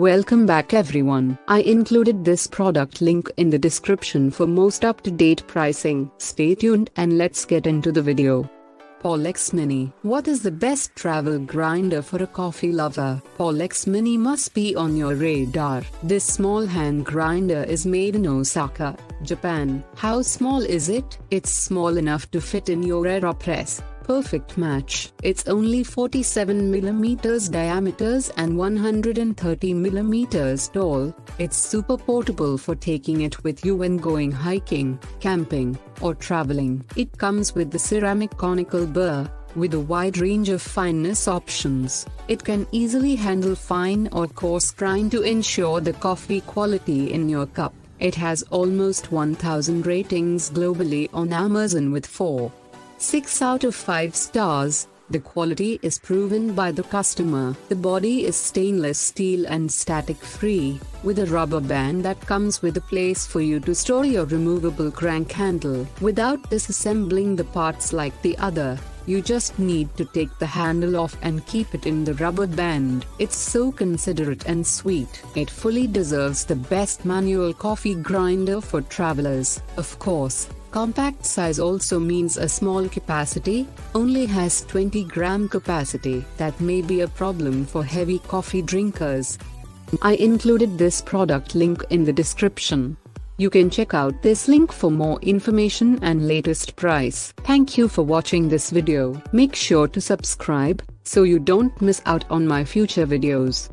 Welcome back everyone. I included this product link in the description for most up-to-date pricing. Stay tuned and let's get into the video. Porlex Mini. What is the best travel grinder for a coffee lover? Porlex Mini must be on your radar. This small hand grinder is made in Osaka, Japan. How small is it? It's small enough to fit in your AeroPress perfect match. It's only 47mm diameters and 130mm tall. It's super portable for taking it with you when going hiking, camping, or traveling. It comes with the ceramic conical burr, with a wide range of fineness options, it can easily handle fine or coarse grind to ensure the coffee quality in your cup. It has almost 1000 ratings globally on Amazon with 4 6 out of 5 stars. The quality is proven by the customer. The body is stainless steel and static free, with a rubber band that comes with a place for you to store your removable crank handle. Without disassembling the parts like the other, you just need to take the handle off and keep it in the rubber band. It's so considerate and sweet. It fully deserves the best manual coffee grinder for travelers. Of course, Compact size also means a small capacity, only has 20 gram capacity. That may be a problem for heavy coffee drinkers. I included this product link in the description. You can check out this link for more information and latest price. Thank you for watching this video. Make sure to subscribe, so you don't miss out on my future videos.